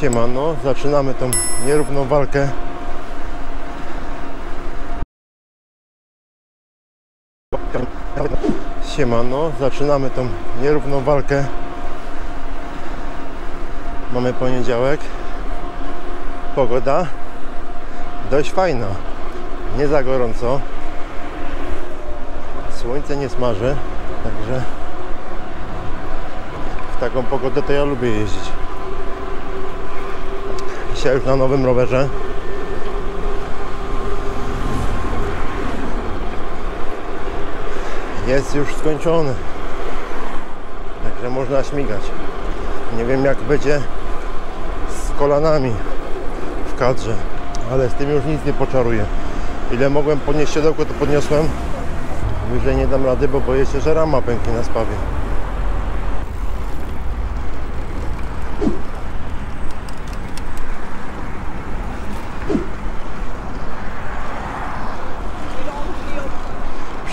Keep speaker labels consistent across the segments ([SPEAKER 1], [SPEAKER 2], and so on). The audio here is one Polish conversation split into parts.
[SPEAKER 1] Siemano, zaczynamy tą nierówną walkę. Siemano, zaczynamy tą nierówną walkę. Mamy poniedziałek. Pogoda dość fajna. Nie za gorąco. Słońce nie smaży, także w taką pogodę to ja lubię jeździć. Dzisiaj już na nowym rowerze. Jest już skończony. Także można śmigać. Nie wiem jak będzie z kolanami w kadrze, ale z tym już nic nie poczaruję. Ile mogłem podnieść siodełko, to podniosłem. Wyżej nie dam rady, bo boję się, że rama pęknie na spawie.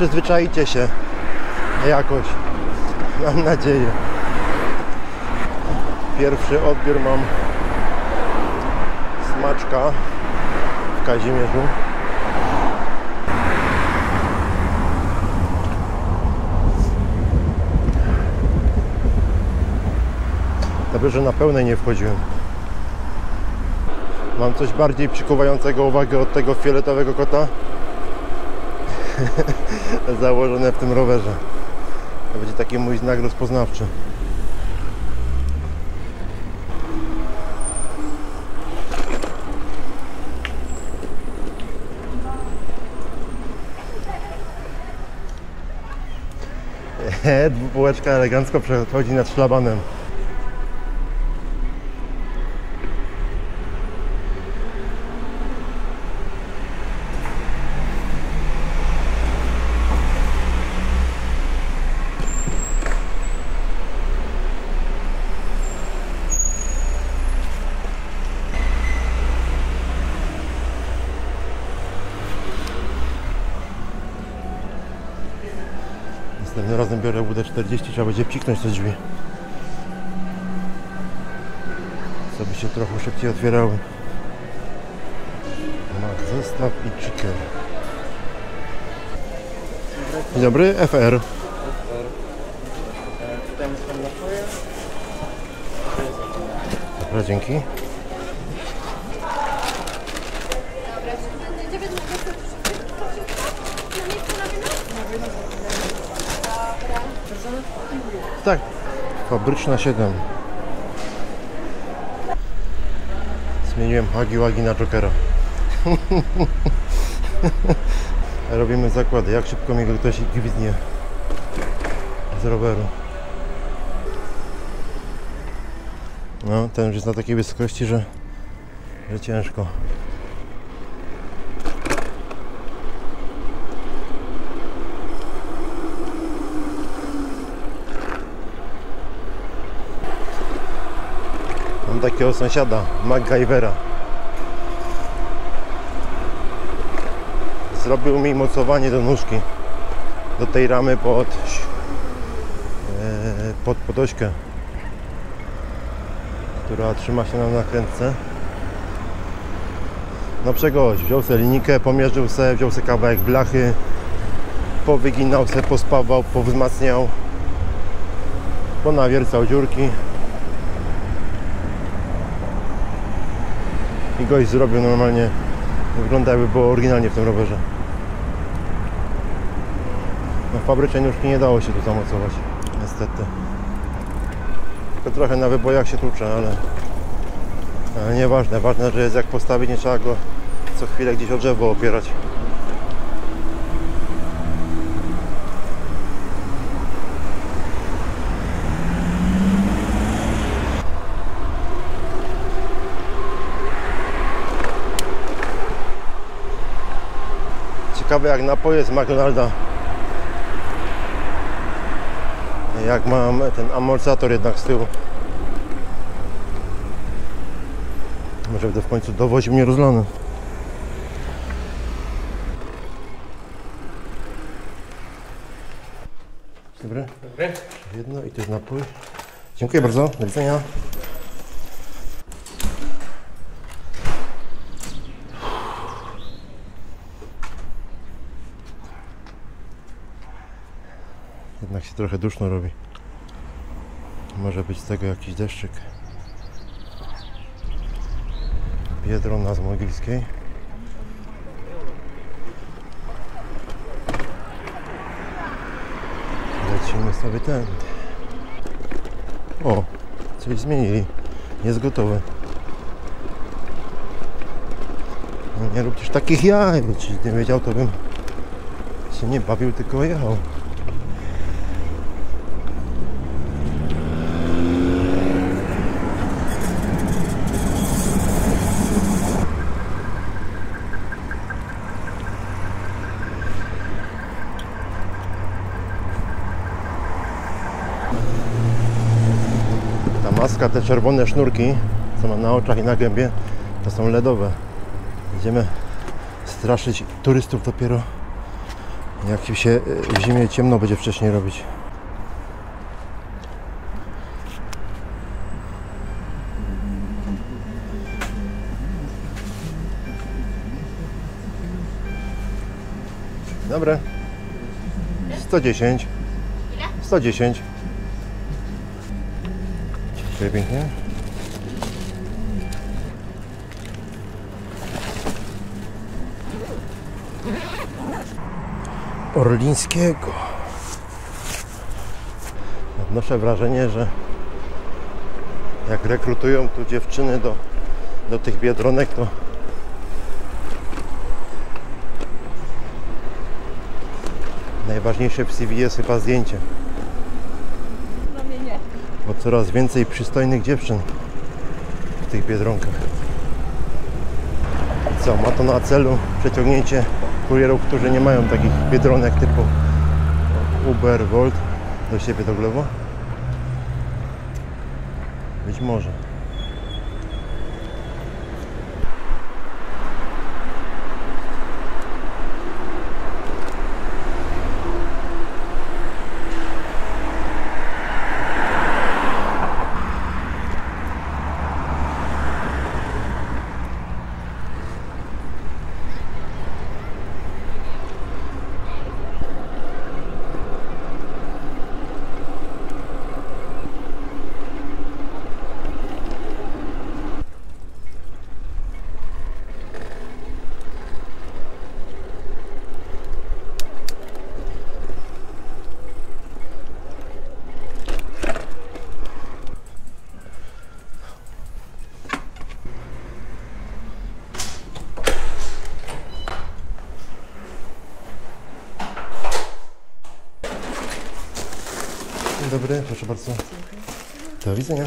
[SPEAKER 1] Przyzwyczajcie się jakoś. Mam nadzieję. Pierwszy odbiór mam smaczka w Kazimierzu. Dobrze, że na pełnej nie wchodziłem. Mam coś bardziej przykuwającego uwagę od tego fioletowego kota założone w tym rowerze. To będzie taki mój znak rozpoznawczy. Dwupółeczka elegancko przechodzi nad szlabanem. Razem biorę WD-40, trzeba będzie psiknąć te drzwi. Co by się trochę szybciej otwierały. Mak zestaw i chicken. Dzień dobry, FR. Dobra, dzięki. Tak, fabryczna 7. Zmieniłem hagi na Jokera. Robimy zakłady, jak szybko mi go ktoś gwizdnie z roweru. No, ten już jest na takiej wysokości, że, że ciężko. Mam takiego sąsiada, MacGyvera. Zrobił mi mocowanie do nóżki, do tej ramy pod, e, pod podośkę, która trzyma się na nakrętce. No przegość, wziął sobie linijkę, pomierzył se, wziął sobie kawałek blachy, powyginał se, pospawał, powzmacniał, ponawiercał dziurki. I gość zrobił normalnie wygląda jakby było oryginalnie w tym rowerze. No w fabryce nóżki nie dało się tu zamocować niestety. Tylko trochę na wybojach się tłucze ale, ale nieważne, ważne, że jest jak postawić nie trzeba go co chwilę gdzieś o drzewo opierać Ciekawe jak napoje z McDonalda. Jak mam ten amortyzator jednak z tyłu. Może będę w końcu dowoził mnie rozlany. Dobry. Jedno i to jest napój. Dziękuję bardzo. Do widzenia. Jak się trochę duszno robi. Może być z tego jakiś deszczyk. Biedrona z Mogilskiej. Lecimy sobie ten. O, coś zmienili. Jest gotowe. No Nie rób takich jaj, bo ci nie wiedział, to bym się nie bawił, tylko jechał. Maska, te czerwone sznurki, co ma na oczach i na gębie, to są LEDowe. Będziemy straszyć turystów dopiero jak się w zimie ciemno będzie wcześniej robić. Dobre. 110. 110. Dziękuję pięknie. Orlińskiego. Odnoszę wrażenie, że jak rekrutują tu dziewczyny do, do tych biedronek, to najważniejsze w CV jest chyba zdjęcie.
[SPEAKER 2] No mnie nie.
[SPEAKER 1] Bo coraz więcej przystojnych dziewczyn w tych biedronkach. Co, ma to na celu przeciągnięcie kurierów, którzy nie mają takich biedronek typu Uber, Volt do siebie do Glovo? Być może. Dobry, proszę bardzo. Do widzenia.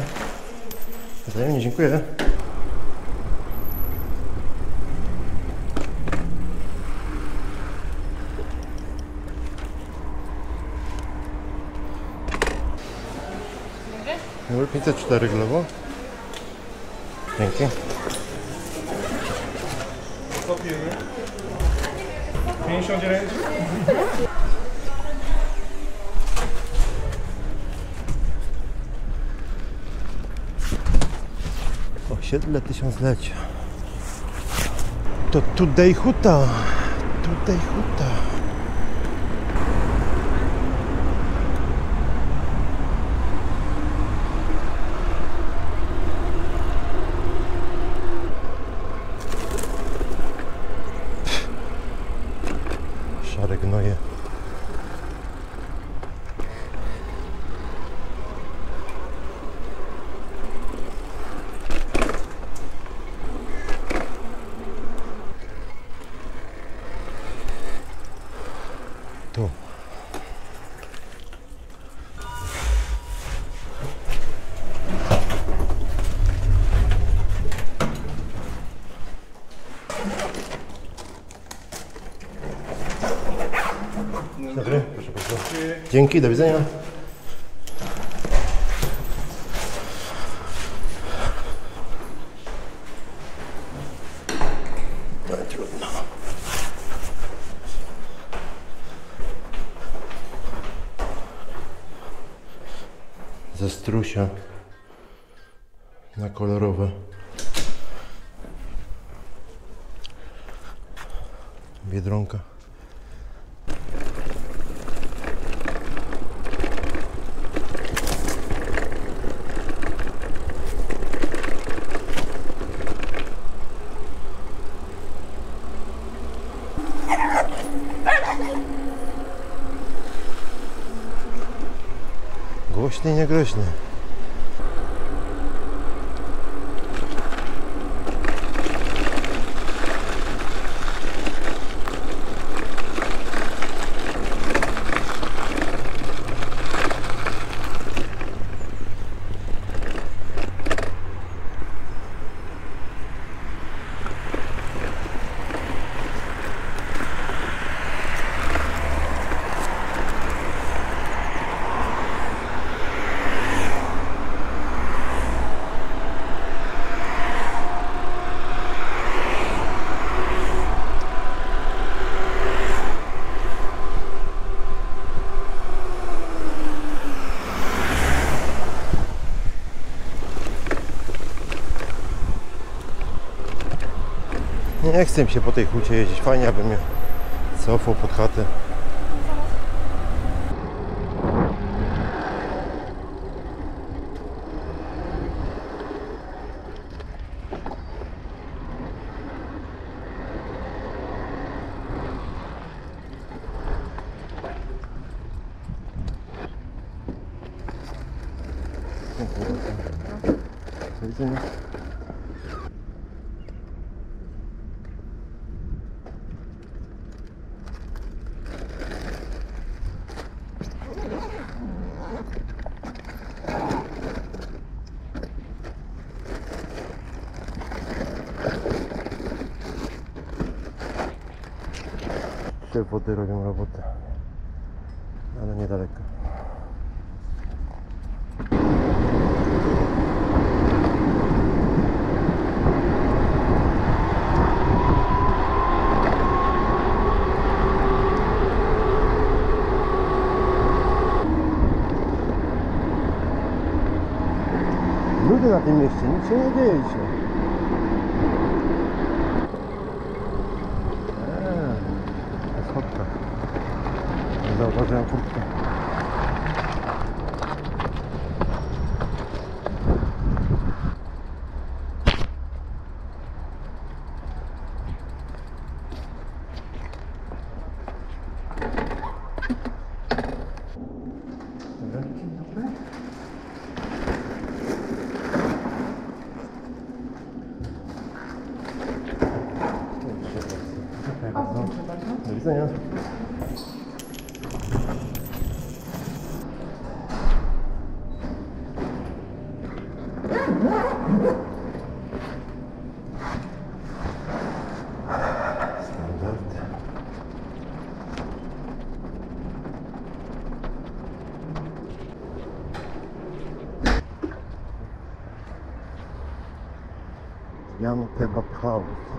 [SPEAKER 1] Wzajemnie, dziękuję. Numer 504 Glowo. Dzięki.
[SPEAKER 3] Co pijemy? 59?
[SPEAKER 1] Osiedle tysiąclecia. To tutaj huta. Tutaj huta. Tu. Dzięki, do widzenia. ведронка. Гощные, не гощные. Nie chcę mi się po tej hucie jeździć. Fajnie, aby mnie cofał pod chatę. Do widzenia. Te wody robią robotę. Ale niedaleko. Ludzie na tym mieście, nic się nie dzieje. Eee, to schodka. Nie Zauważyłem furtkę. Dobra, dzień dobry. Dziękuję bardzo. Do widzenia. Standard. Jan Kebab House.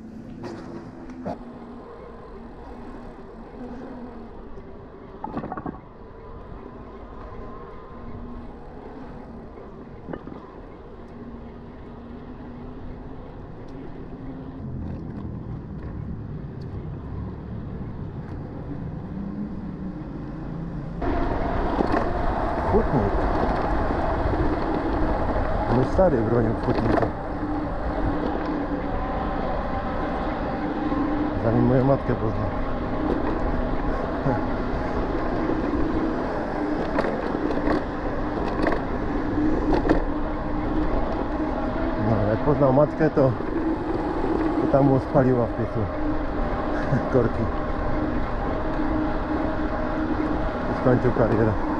[SPEAKER 1] Hutnik. Mój stary bronił hutnika. Zanim moją matkę poznał. No, jak poznał matkę, to, to tam mu spaliła w piecu korki. Skończył karierę.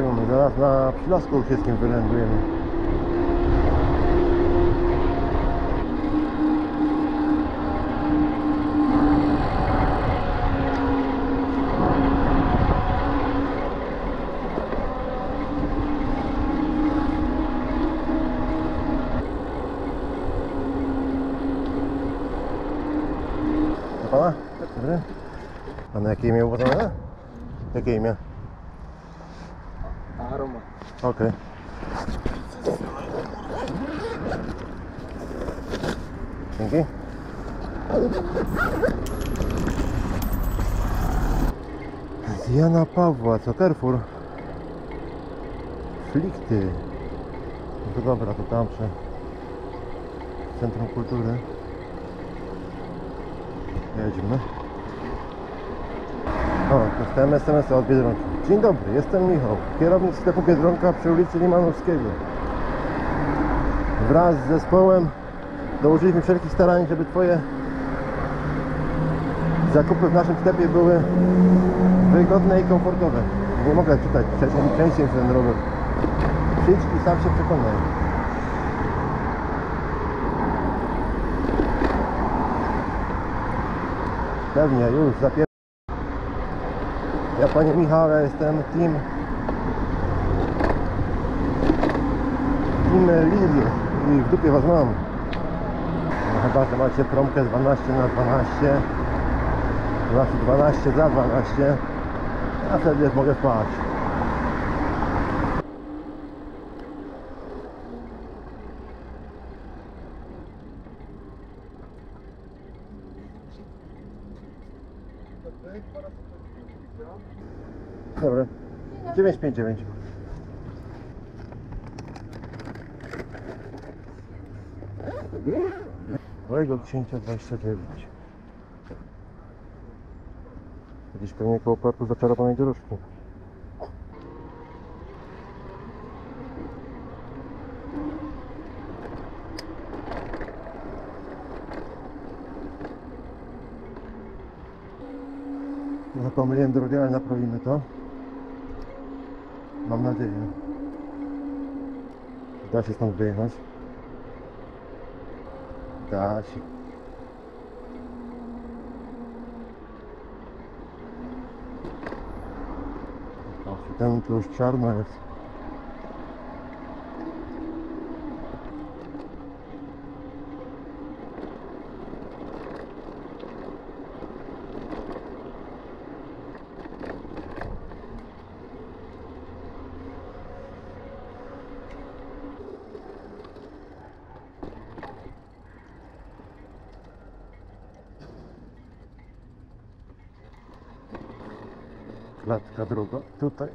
[SPEAKER 1] Nie wiem, zaraz na Przylasku wszystkim wylądujemy. Pana? Dobry. Pan jakie imię uważane? Jakie imię? Okej. Dzięki. Z Jana Pawła, co Carrefour? Flikty. No to dobra, to tam przy Centrum Kultury. Jedźmy. O, dostałem SMS od Biedronki. Dzień dobry, jestem Michał, kierownik sklepu Biedronka przy ulicy Limanowskiego. Wraz z zespołem dołożyliśmy wszelkich starań, żeby Twoje zakupy w naszym sklepie były wygodne i komfortowe. Nie mogę czytać, częściej ten rower. Przyjdź i sam się przekonaj. Pewnie, już, zapier... Ja panie Michale jestem team Team Lili i w dupie was mam. No, Chyba, że macie promkę z 12 na 12 Znaczy 12 za 12 A wtedy mogę spać Dobra 959 Mojego księcia 29 Gdzieś pewnie koło parku zaczarowanej dorożki pomyliłem drogę, ale naprawimy to Mam nadzieję Da się stąd wyjechać Da się O, Ten Klatka druga tutaj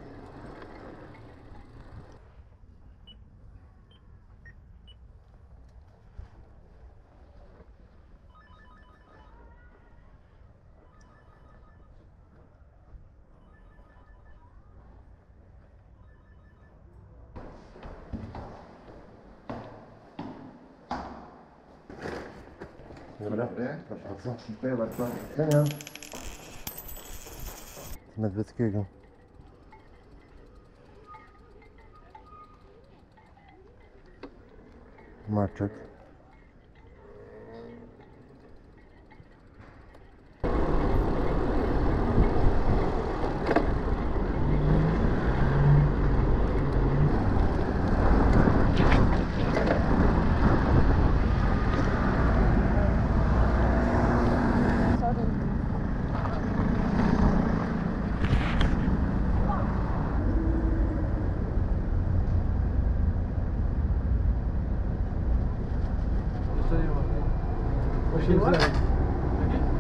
[SPEAKER 1] Dobra, proszę bardzo.
[SPEAKER 3] Dziękuję bardzo.
[SPEAKER 1] Medweckiego. Maczek.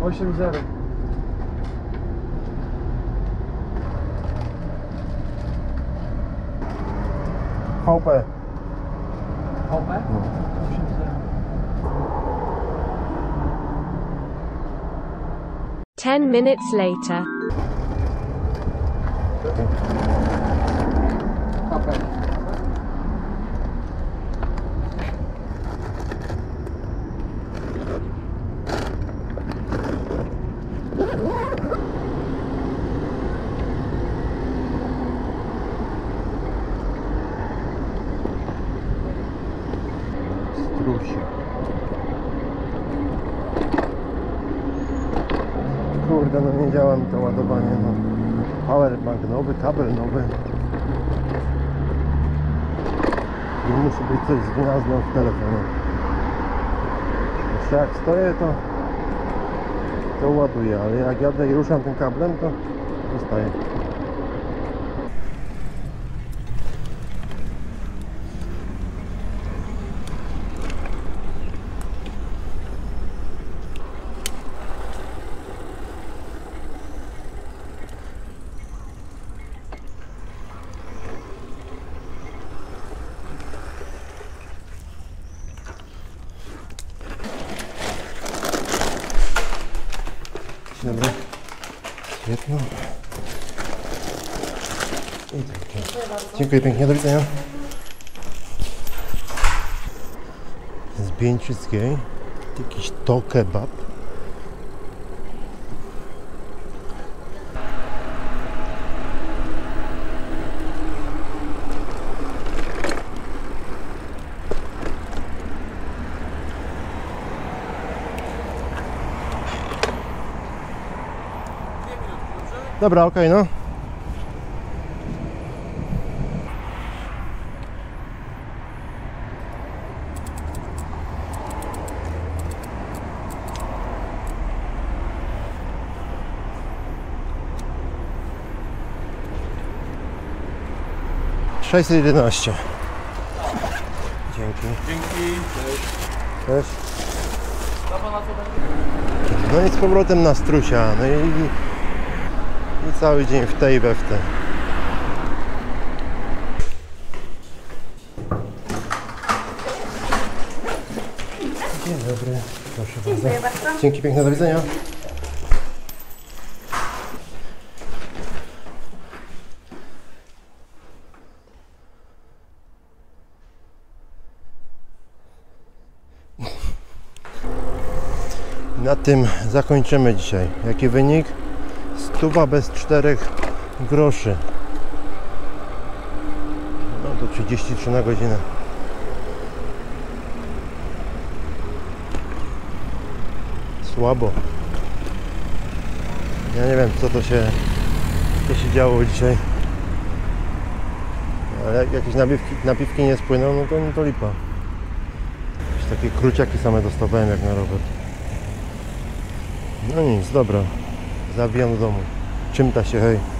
[SPEAKER 3] 8 0.
[SPEAKER 1] VP.
[SPEAKER 3] VP? No.
[SPEAKER 4] Ten minutes later.
[SPEAKER 1] Okay. Okay. Ładowanie, no. Powerbank nowy, kabel nowy. I musi być coś z gniazdem w telefonie. Jeszcze jak stoję, to to ładuję, ale jak jadę i ruszam tym kablem, to zostaje. Dobra. Świetno. I tak. Dziękuję pięknie, do widzenia. Z Bieńczyckiej. Jakiś to kebab. Dobra, okej, no. Sześćset jedenaście. Dzięki.
[SPEAKER 3] Dzięki.
[SPEAKER 1] Cześć. No i z powrotem na strusia. No i, i cały dzień w tej we w te. Dzień dobry. Proszę
[SPEAKER 2] Dziękuję
[SPEAKER 1] bardzo.
[SPEAKER 2] bardzo.
[SPEAKER 1] Dzięki piękne, do widzenia. Na tym zakończymy dzisiaj. Jaki wynik? Stuwa bez czterech groszy. No to 33 na godzinę. Słabo. Ja nie wiem co to się, co się działo dzisiaj. Ale jak jakieś napiwki, napiwki nie spłyną, no to, no to lipa. Jakieś takie kruciaki same dostawałem jak na rower. No nic, dobra. Zabijam do domu. Czym ta się hej.